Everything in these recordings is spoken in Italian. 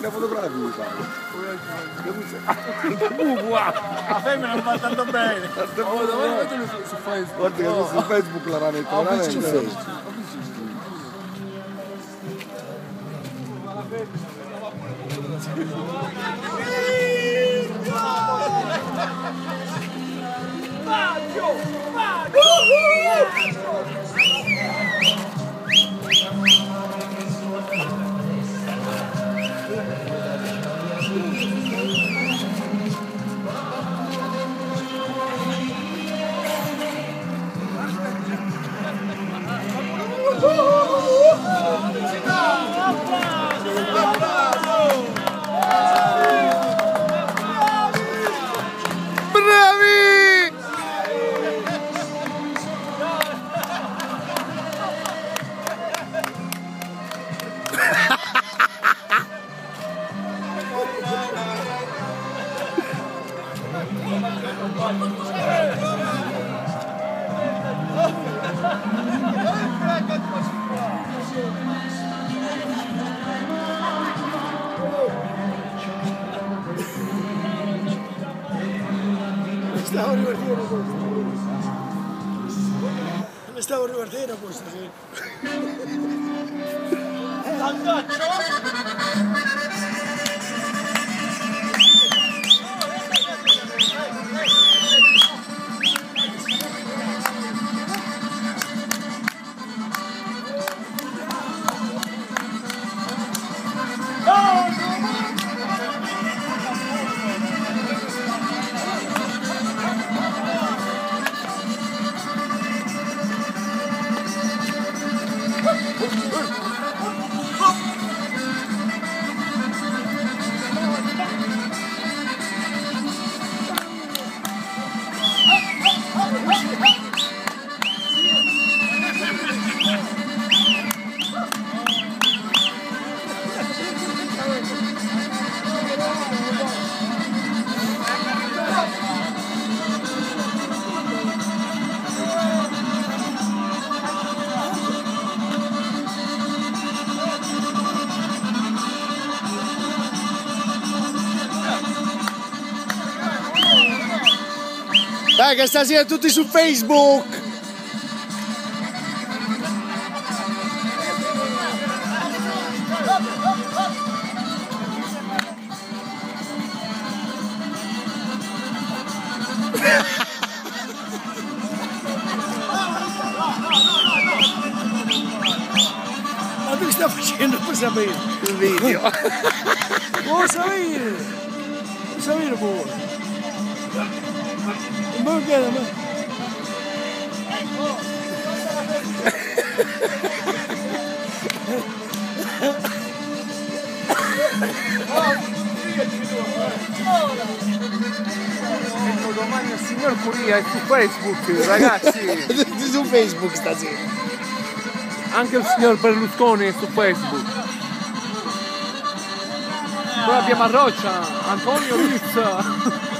una fotografia. La femmina non va tanto bene. Oh, davanti su, su Facebook. Guarda che Oh. su Facebook la ranetta, Ho la visto su ranetta. Facebook. Bravi! Estavo divertido, pues. Me estavo divertido, pues. Sí. Dai che stasera tutti su Facebook! Ma tu stai facendo per sapere? Il video. Vuoi sapere? Vuoi sapere pure? Ma... Ecco, domani il signor Curia è su Facebook, ragazzi. su Facebook stasera. Anche il signor Berlusconi è su Facebook. Poi abbiamo a Roccia, Antonio Rizza.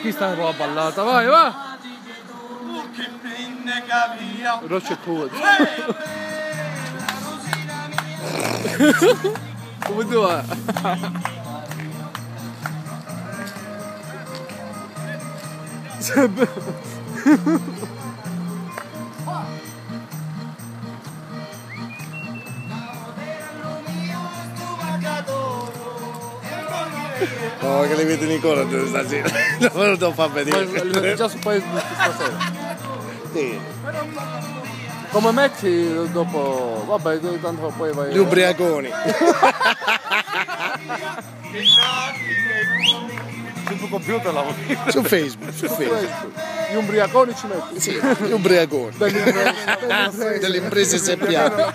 Chi sta con la ballata? Vai, va! Roccia e Cuod. Come tu No, che li vedi Nicola stasera. Non lo devo far Ma vedere. li vedo già su Facebook stasera. Sì. Come metti dopo... Vabbè, tanto poi vai... Gli ubriaconi. Sul computer lavori. Su Facebook, su Facebook. Gli umbriaconi ci metti. Sì, gli ubriaconi. Delle imprese. Delle imprese SPA.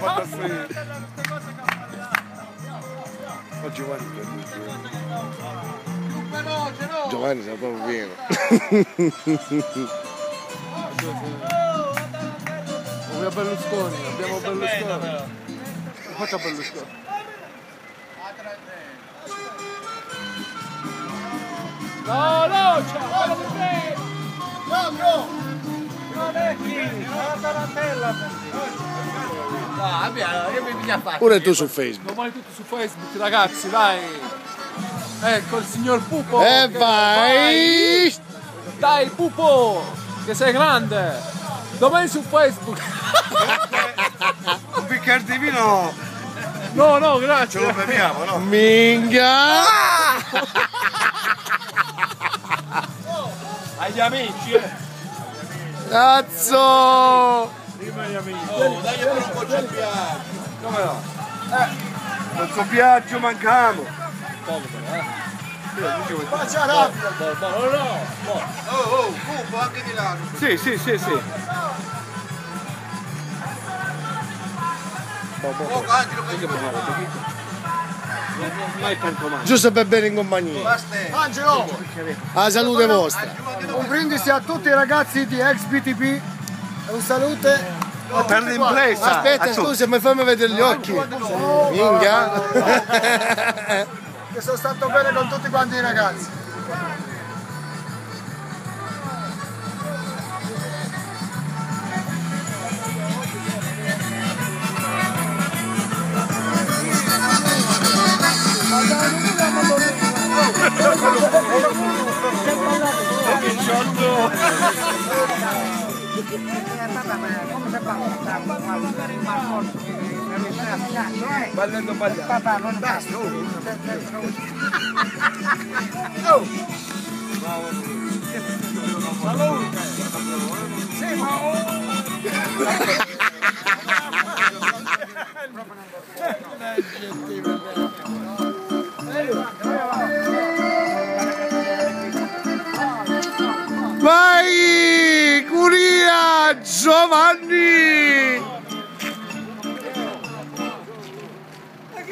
Giovanni sta proprio pieno. Abbiamo Berlusconi, abbiamo Berlusconi. Faccia Berlusconi. No, no, ciao! No, no! Non è qui, la tarantella! No, abbiamo, che mi bisogna fare? Pure tu su Facebook. Domani tutti su Facebook, ragazzi, dai. Ecco il signor Pupo. E che- vai! Dai, Pupo, che sei grande. Domani su Facebook. Un bicchiere di vino No, no, ce grazie. lo beviamo, no? Minchia! Agli amici, eh. Cazzo! Oh, dai un po' di piano. Come no? Eh, questo viaggio mancamo. Faccia rapido. Oh, oh, cupo anche di là. Sì, sì, sì, sì. Oh, Angelo, che Mai tanto male. Giusto per bere in compagnia. Basta. Angelo, La salute vostra. un brindisi a tutti i ragazzi di ex BTP. Un salute per l'impresa. Aspetta, scusa, mi fammi vedere gli occhi. Minchia. Che sono stato bene con tutti quanti i ragazzi. Balando,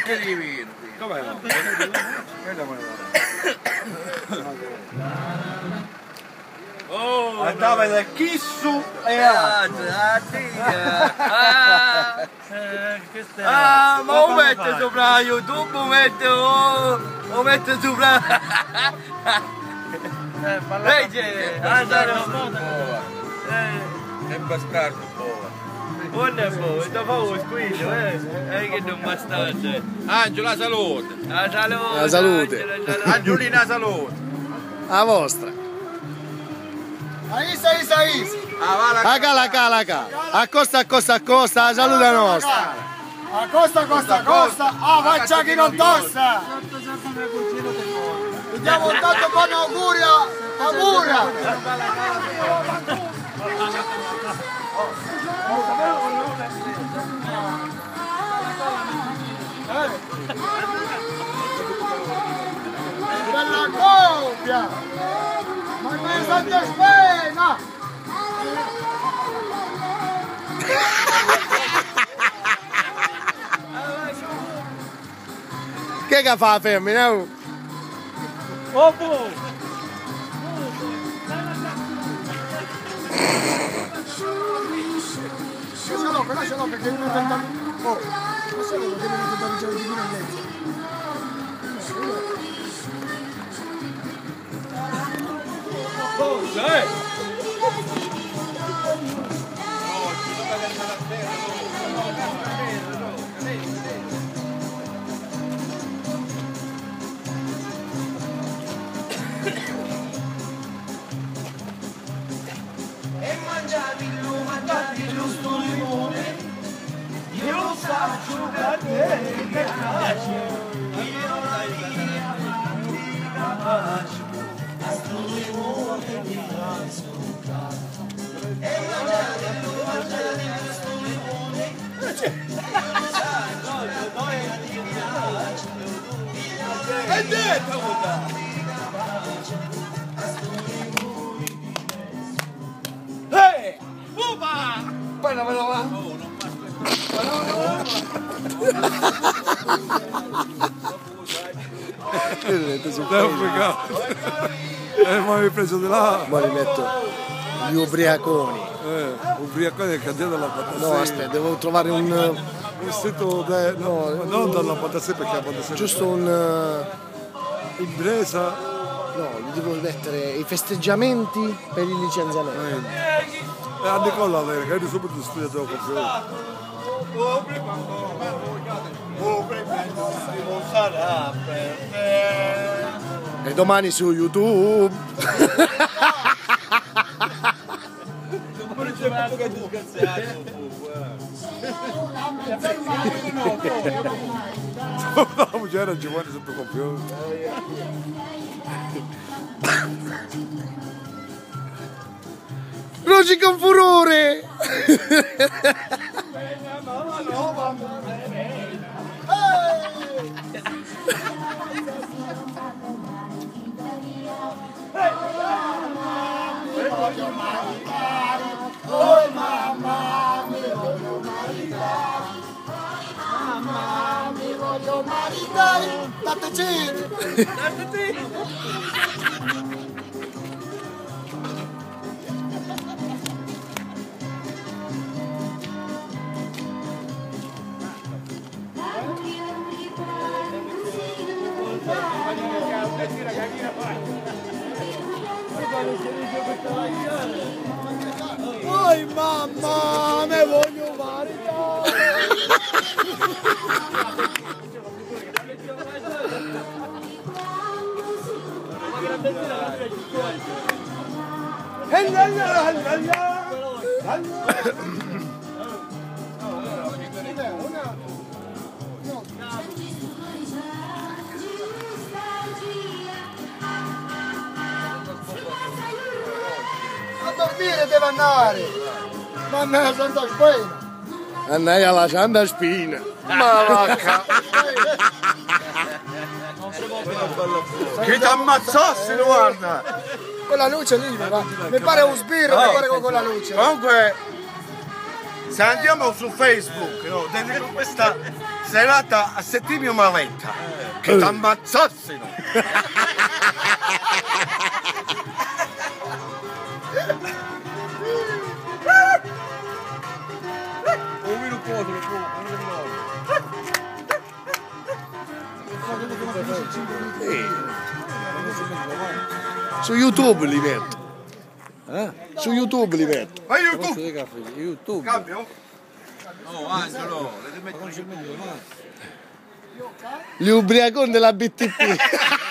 sempre un bicchiere di vino. Come no? Quella come Oh, Andava da Kissu e a. Ah, ah, ah, ma lo mette sopra YouTube, lo mette, oh, lo mette sopra... Legge, andare un po'. È bastardo un po'. Po', sta fa lo squillo, eh. Eh, che non bastardo. Angelo, la salute. La salute. La salute. Angela, la salute. Angiolina, salute. La vostra. Isa, Isa, Isa. La cala, cala, cala. Accosta, accosta, accosta, la salute nostra. A costa, costa, costa. Ah, faccia chi non tossa. Ti diamo un tanto buon augurio. Augurio. Bella coppia. Ma non state spena. Che che fa la Lascialo, lascialo perché uno tenta... Oh, lascialo perché uno tenta vincere. Oh! Oh, É, E mi avevi preso di là. Ma li metto gli ubriaconi. Eh, ubriacone del candidato alla fantasia. No, aspetta, devo trovare un. Un sito de... no, No, non dalla fantasia perché la fantasia giusto un. eh, impresa. No, gli devo mettere i festeggiamenti per il licenziamento. E a Nicola che eri subito studiato con non. E domani su YouTube. La mujer Giovanni sotto computer. Roci con furore! Hey! Hey! team. Not the team. A هلا هلا هلا هلا dormire deve andare! Mannaggia Santa Spina! Annaia la Santa Spina! Che ti ammazzassi, guarda! Quella luce lì, mi va- mi pare un sbirro, mi pare con quella luce. Comunque, se andiamo su Facebook, no, dedico questa serata a Settimio Maletta, che ti Su YouTube li metto. Su YouTube li metto. Ma tu, YouTube. cambio? Gli ubriaconi della BTP.